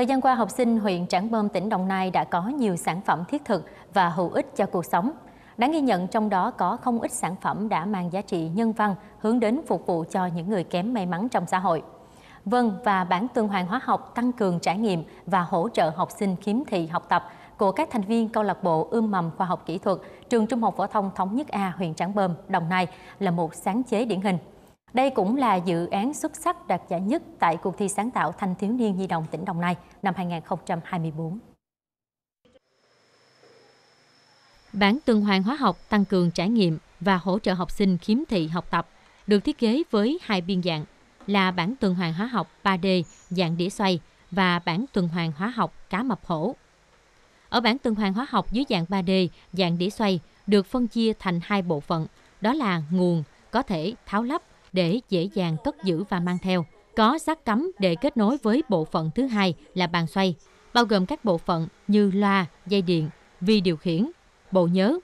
Thời gian qua, học sinh huyện Trảng Bom, tỉnh Đồng Nai đã có nhiều sản phẩm thiết thực và hữu ích cho cuộc sống. Đáng ghi nhận trong đó có không ít sản phẩm đã mang giá trị nhân văn hướng đến phục vụ cho những người kém may mắn trong xã hội. Vâng, và bản tuần hoàn hóa học tăng cường trải nghiệm và hỗ trợ học sinh khiếm thị học tập của các thành viên câu lạc bộ ươm mầm khoa học kỹ thuật trường Trung học phổ thông Thống nhất A huyện Trảng Bom, Đồng Nai là một sáng chế điển hình. Đây cũng là dự án xuất sắc đạt giải nhất tại cuộc thi sáng tạo thanh thiếu niên nhi đồng tỉnh Đồng Nai năm 2024. Bản tuần hoàn hóa học tăng cường trải nghiệm và hỗ trợ học sinh khiếm thị học tập được thiết kế với hai biên dạng là bản tuần hoàn hóa học 3D dạng đĩa xoay và bản tuần hoàn hóa học cá mập hổ. Ở bản tuần hoàn hóa học dưới dạng 3D dạng đĩa xoay được phân chia thành hai bộ phận, đó là nguồn có thể tháo lắp để dễ dàng cất giữ và mang theo, có xác cắm để kết nối với bộ phận thứ hai là bàn xoay, bao gồm các bộ phận như loa, dây điện, vi điều khiển, bộ nhớ.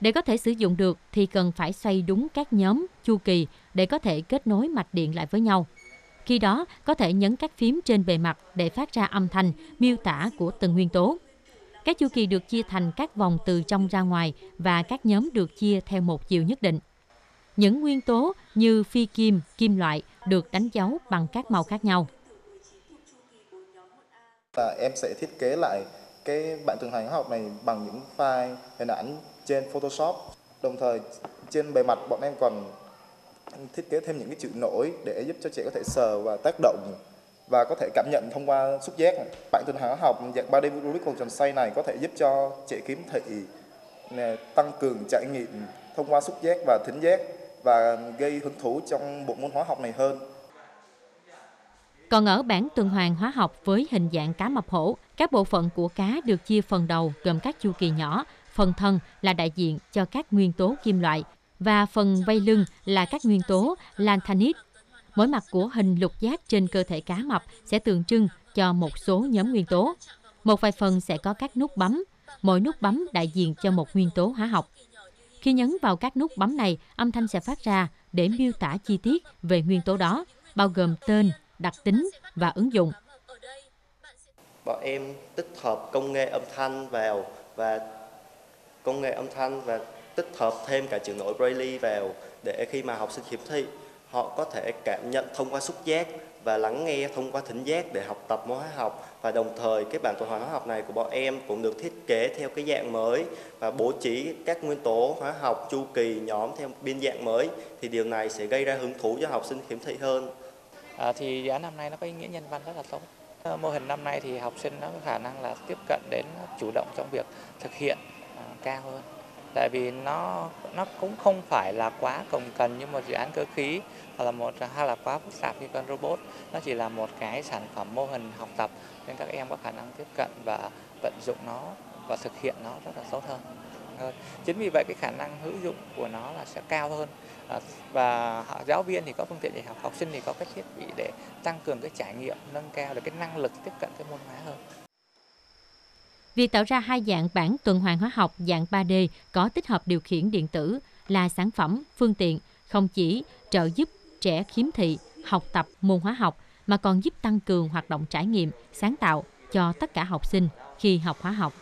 Để có thể sử dụng được thì cần phải xoay đúng các nhóm, chu kỳ để có thể kết nối mạch điện lại với nhau. Khi đó, có thể nhấn các phím trên bề mặt để phát ra âm thanh, miêu tả của từng nguyên tố. Các chu kỳ được chia thành các vòng từ trong ra ngoài và các nhóm được chia theo một chiều nhất định. Những nguyên tố như phi kim, kim loại được đánh dấu bằng các màu khác nhau. Và em sẽ thiết kế lại cái bản tường hành hóa học này bằng những file hình ảnh trên Photoshop. Đồng thời trên bề mặt bọn em còn thiết kế thêm những cái chữ nổi để giúp cho trẻ có thể sờ và tác động và có thể cảm nhận thông qua xúc giác. Bản tường hóa học dạng 3D Rubik vòng tròn xoay này có thể giúp cho trẻ kiếm thị tăng cường trải nghiệm thông qua xúc giác và thính giác và gây hứng thú trong bộ môn hóa học này hơn. Còn ở bản tuần hoàn hóa học với hình dạng cá mập hổ, các bộ phận của cá được chia phần đầu gồm các chu kỳ nhỏ, phần thân là đại diện cho các nguyên tố kim loại và phần vây lưng là các nguyên tố lanthanide. Mỗi mặt của hình lục giác trên cơ thể cá mập sẽ tượng trưng cho một số nhóm nguyên tố. Một vài phần sẽ có các nút bấm, mỗi nút bấm đại diện cho một nguyên tố hóa học. Khi nhấn vào các nút bấm này, âm thanh sẽ phát ra để miêu tả chi tiết về nguyên tố đó, bao gồm tên, đặc tính và ứng dụng. Bọn em tích hợp công nghệ âm thanh vào và công nghệ âm thanh và tích hợp thêm cả chữ nổi Braille vào để khi mà học sinh khiếm thị họ có thể cảm nhận thông qua xúc giác và lắng nghe thông qua thính giác để học tập môn hóa học và đồng thời cái bản tuần hoàn hóa học này của bọn em cũng được thiết kế theo cái dạng mới và bố trí các nguyên tố hóa học chu kỳ nhóm theo biên dạng mới thì điều này sẽ gây ra hứng thú cho học sinh khiếm thị hơn. À, thì dự án năm nay nó có ý nghĩa nhân văn rất là tốt. Ờ, mô hình năm nay thì học sinh nó có khả năng là tiếp cận đến chủ động trong việc thực hiện à, cao hơn tại vì nó nó cũng không phải là quá cồng cần như một dự án cơ khí, hoặc là một, hay là quá phức tạp như con robot. Nó chỉ là một cái sản phẩm mô hình học tập nên các em có khả năng tiếp cận và vận dụng nó và thực hiện nó rất là tốt hơn. Chính vì vậy cái khả năng hữu dụng của nó là sẽ cao hơn. À, và giáo viên thì có phương tiện dạy học học sinh thì có các thiết bị để tăng cường cái trải nghiệm, nâng cao được cái năng lực tiếp cận cái môn hóa hơn. Việc tạo ra hai dạng bản tuần hoàn hóa học dạng 3D có tích hợp điều khiển điện tử là sản phẩm, phương tiện không chỉ trợ giúp trẻ khiếm thị học tập môn hóa học mà còn giúp tăng cường hoạt động trải nghiệm, sáng tạo cho tất cả học sinh khi học hóa học.